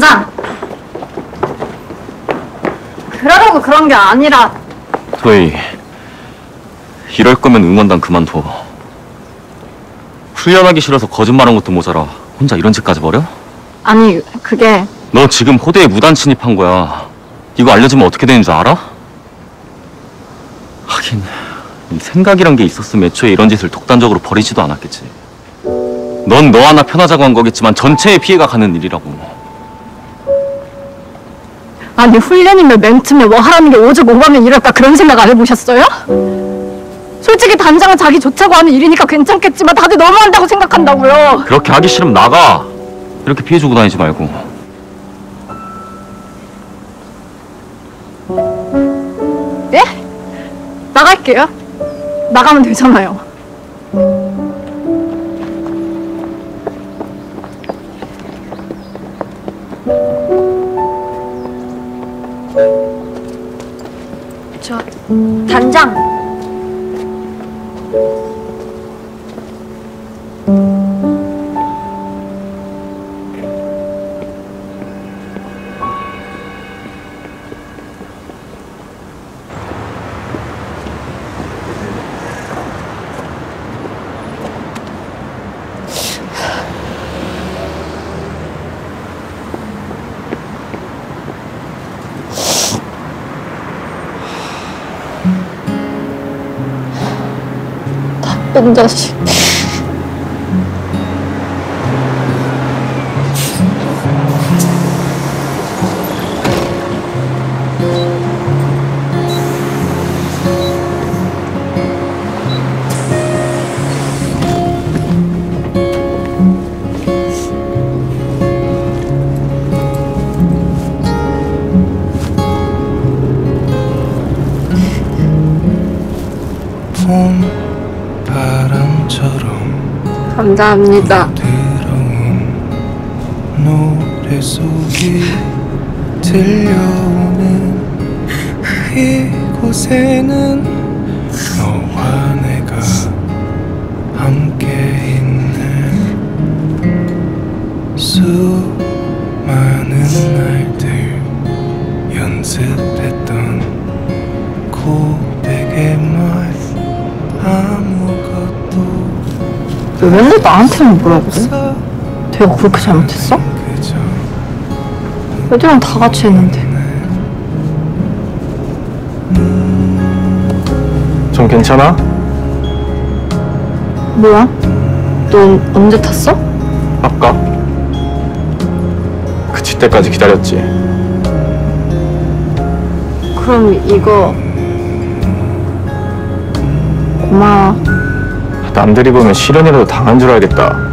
단장! 그러려고 그런 게 아니라 도희, 이럴 거면 응원단 그만둬. 훈련하기 싫어서 거짓말한 것도 모자라 혼자 이런 짓까지 벌여? 아니 그게 너 지금 호대에 무단 침입한 거야. 이거 알려주면 어떻게 되는 줄 알아? 하긴 이 생각이란 게 있었으면 애초에 이런 짓을 독단적으로 벌이지도 않았겠지. 넌 너 하나 편하자고 한 거겠지만 전체에 피해가 가는 일이라고. 아니 훈련이면 멘트면 뭐 하라는 게 오죽 오가면 이럴까 그런 생각 안 해보셨어요? 솔직히 단장은 자기 좋자고 하는 일이니까 괜찮겠지만 다들 너무한다고 생각한다고요 그렇게 하기 싫으면 나가. 이렇게 피해 주고 다니지 말고. 네? 나갈게요 나가면 되잖아요 단장 나쁜 자식. 봄 바람처럼 감사합니다. 노래 속이 들려오는 이곳에는 너와 내가 함께 있는 수많은 날들 연습했던 고 왜 맨날 나한테만 뭐라 그래? 없어 내가 그렇게 잘못했어? 애들이랑 다 같이 했는데 좀 괜찮아? 뭐야? 넌 언제 탔어? 아까? 그칠 때까지 기다렸지. 그럼 이거 고마워 남들이 보면 실현이라도 당한 줄 알겠다.